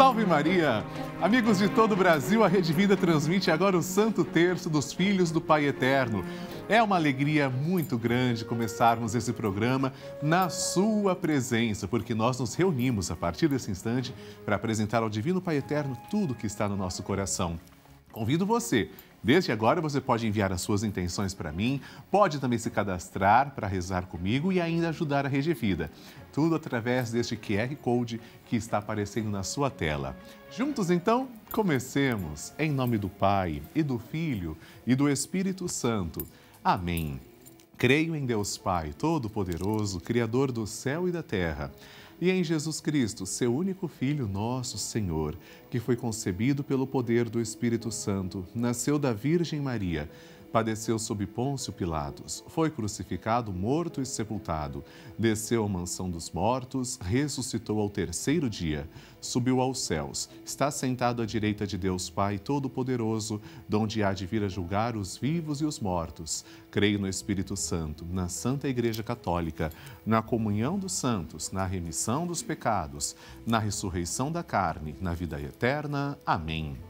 Salve Maria! Amigos de todo o Brasil, a Rede Vida transmite agora o Santo Terço dos Filhos do Pai Eterno. É uma alegria muito grande começarmos esse programa na sua presença, porque nós nos reunimos a partir desse instante para apresentar ao Divino Pai Eterno tudo que está no nosso coração. Convido você Desde agora você pode enviar as suas intenções para mim, pode também se cadastrar para rezar comigo e ainda ajudar a Rede Vida. Tudo através deste QR Code que está aparecendo na sua tela. Juntos então, comecemos. Em nome do Pai, e do Filho, e do Espírito Santo. Amém. Creio em Deus Pai, Todo-Poderoso, Criador do céu e da terra e em Jesus Cristo, seu único Filho, nosso Senhor, que foi concebido pelo poder do Espírito Santo, nasceu da Virgem Maria Padeceu sob Pôncio Pilatos, foi crucificado, morto e sepultado, desceu à mansão dos mortos, ressuscitou ao terceiro dia, subiu aos céus, está sentado à direita de Deus Pai Todo-Poderoso, donde há de vir a julgar os vivos e os mortos. Creio no Espírito Santo, na Santa Igreja Católica, na comunhão dos santos, na remissão dos pecados, na ressurreição da carne, na vida eterna. Amém.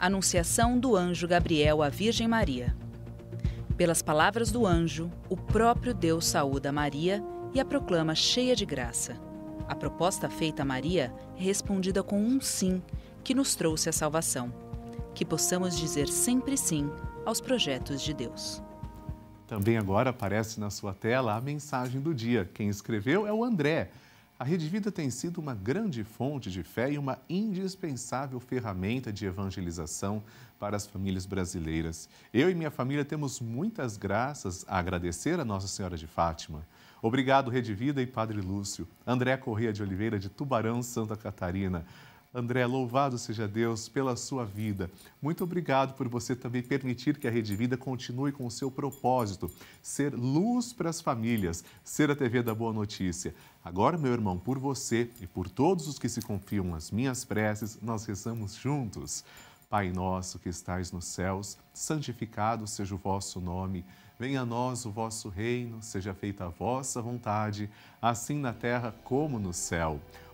Anunciação do anjo Gabriel à Virgem Maria. Pelas palavras do anjo, o próprio Deus saúda Maria e a proclama cheia de graça. A proposta feita a Maria é respondida com um sim, que nos trouxe a salvação. Que possamos dizer sempre sim aos projetos de Deus. Também agora aparece na sua tela a mensagem do dia. Quem escreveu é o André. A Rede Vida tem sido uma grande fonte de fé e uma indispensável ferramenta de evangelização para as famílias brasileiras. Eu e minha família temos muitas graças a agradecer a Nossa Senhora de Fátima. Obrigado, Rede Vida e Padre Lúcio. André Correia de Oliveira, de Tubarão, Santa Catarina. André, louvado seja Deus pela sua vida. Muito obrigado por você também permitir que a Rede Vida continue com o seu propósito, ser luz para as famílias, ser a TV da Boa Notícia. Agora, meu irmão, por você e por todos os que se confiam às minhas preces, nós rezamos juntos. Pai nosso que estais nos céus, santificado seja o vosso nome. Venha a nós o vosso reino, seja feita a vossa vontade, assim na terra como no céu.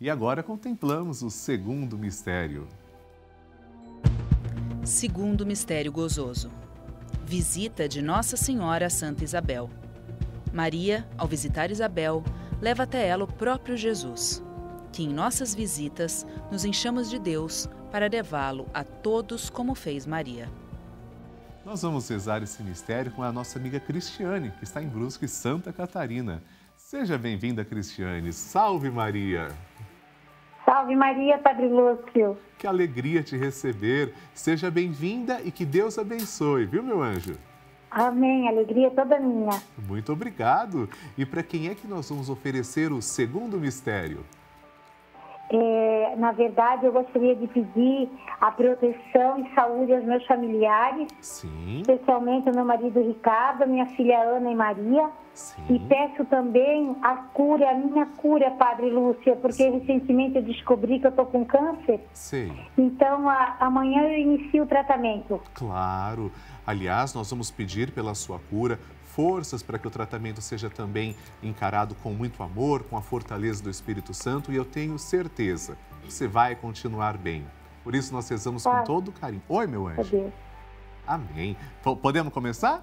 E agora contemplamos o segundo mistério. Segundo mistério gozoso. Visita de Nossa Senhora a Santa Isabel. Maria, ao visitar Isabel, leva até ela o próprio Jesus. Que em nossas visitas nos enchamos de Deus para levá-lo a todos como fez Maria. Nós vamos rezar esse mistério com a nossa amiga Cristiane, que está em Brusque, Santa Catarina. Seja bem-vinda, Cristiane. Salve Maria! Salve Maria, Padre Lúcio. Que alegria te receber. Seja bem-vinda e que Deus abençoe, viu, meu anjo? Amém, alegria toda minha. Muito obrigado. E para quem é que nós vamos oferecer o segundo mistério? É, na verdade, eu gostaria de pedir a proteção e saúde aos meus familiares, Sim. especialmente ao meu marido Ricardo, minha filha Ana e Maria. Sim. E peço também a cura, a minha cura, Padre Lúcia, porque recentemente eu descobri que eu estou com câncer. Sei. Então, a, amanhã eu inicio o tratamento. Claro. Aliás, nós vamos pedir pela sua cura forças para que o tratamento seja também encarado com muito amor, com a fortaleza do Espírito Santo e eu tenho certeza que você vai continuar bem. Por isso nós rezamos com Ah. todo carinho. Oi, meu anjo. Deus. Amém. P- Podemos começar?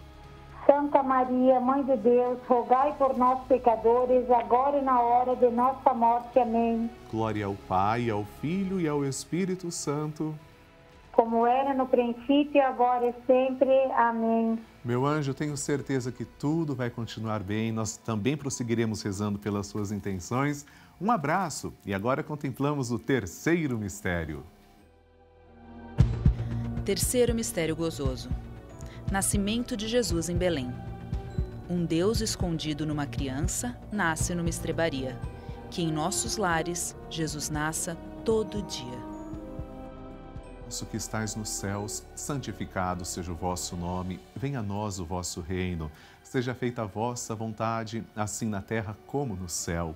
Santa Maria, Mãe de Deus, rogai por nós, pecadores, agora e na hora de nossa morte. Amém. Glória ao Pai, ao Filho e ao Espírito Santo. Como era no princípio, agora e sempre. Amém. Meu anjo, tenho certeza que tudo vai continuar bem. Nós também prosseguiremos rezando pelas suas intenções. Um abraço e agora contemplamos o terceiro mistério. Terceiro mistério gozoso Nascimento de Jesus em Belém. Um Deus escondido numa criança nasce numa estrebaria. Que em nossos lares Jesus nasça todo dia. Nosso que estais nos céus, santificado seja o vosso nome, venha a nós o vosso reino. Seja feita a vossa vontade, assim na terra como no céu.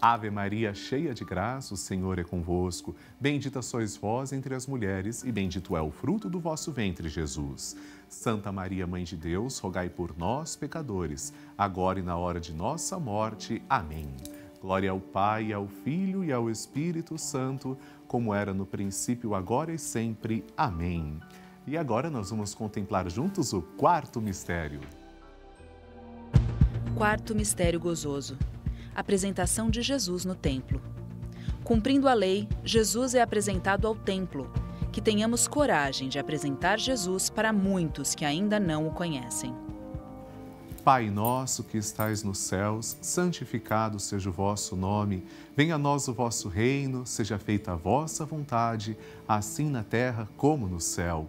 Ave Maria, cheia de graça, o Senhor é convosco. Bendita sois vós entre as mulheres, e bendito é o fruto do vosso ventre, Jesus. Santa Maria, Mãe de Deus, rogai por nós, pecadores, agora e na hora de nossa morte. Amém. Glória ao Pai, ao Filho e ao Espírito Santo, como era no princípio, agora e sempre. Amém. E agora nós vamos contemplar juntos o quarto mistério. Quarto mistério gozoso. Apresentação de Jesus no templo. Cumprindo a lei, Jesus é apresentado ao templo. Que tenhamos coragem de apresentar Jesus para muitos que ainda não o conhecem. Pai nosso que estais nos céus, santificado seja o vosso nome. Venha a nós o vosso reino, seja feita a vossa vontade, assim na terra como no céu.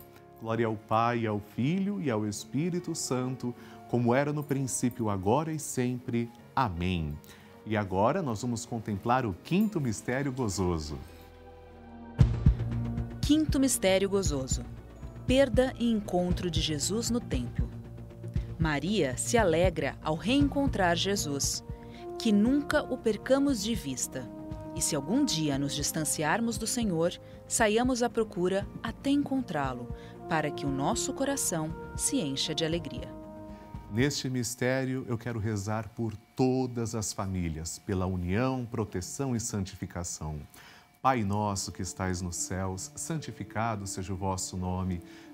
Glória ao Pai, ao Filho e ao Espírito Santo, como era no princípio, agora e sempre. Amém. E agora nós vamos contemplar o quinto mistério gozoso. Quinto mistério gozoso: perda e encontro de Jesus no templo. Maria se alegra ao reencontrar Jesus, que nunca o percamos de vista. E se algum dia nos distanciarmos do Senhor, saiamos à procura até encontrá-lo, para que o nosso coração se encha de alegria. Neste mistério, eu quero rezar por todas as famílias, pela união, proteção e santificação. Pai nosso que estais nos céus, santificado seja o vosso nome.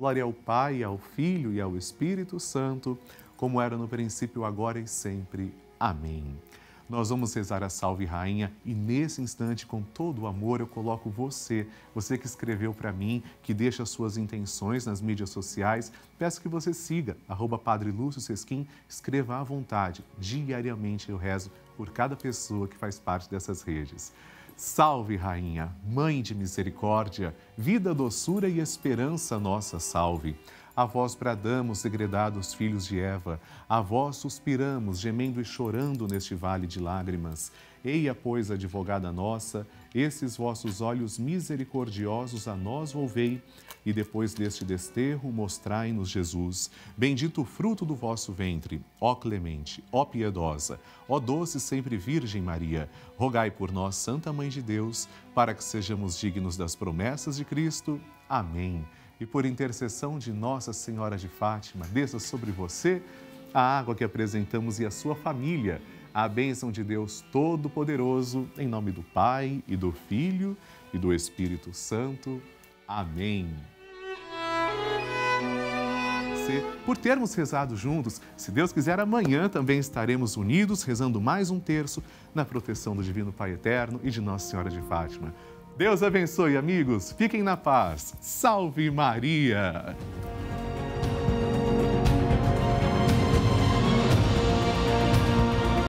Glória ao Pai, ao Filho e ao Espírito Santo, como era no princípio, agora e sempre. Amém. Nós vamos rezar a Salve Rainha e nesse instante, com todo o amor, eu coloco você, você que escreveu para mim, que deixa suas intenções nas mídias sociais. Peço que você siga, arroba Padre Lúcio Sesquim, escreva à vontade. Diariamente eu rezo por cada pessoa que faz parte dessas redes. Salve, Rainha, Mãe de Misericórdia, vida, doçura e esperança nossa, salve. A vós bradamos, degredados filhos de Eva, a vós suspiramos, gemendo e chorando neste vale de lágrimas. Eia, pois, advogada nossa, esses vossos olhos misericordiosos a nós volvei, e depois deste desterro mostrai-nos Jesus. Bendito o fruto do vosso ventre, ó clemente, ó piedosa, ó doce sempre Virgem Maria, rogai por nós, Santa Mãe de Deus, para que sejamos dignos das promessas de Cristo. Amém. E por intercessão de Nossa Senhora de Fátima, desça sobre você a água que apresentamos e a sua família a bênção de Deus Todo-Poderoso, em nome do Pai e do Filho e do Espírito Santo. Amém. Por termos rezado juntos, se Deus quiser, amanhã também estaremos unidos, rezando mais um terço na proteção do Divino Pai Eterno e de Nossa Senhora de Fátima. Deus abençoe, amigos. Fiquem na paz. Salve Maria!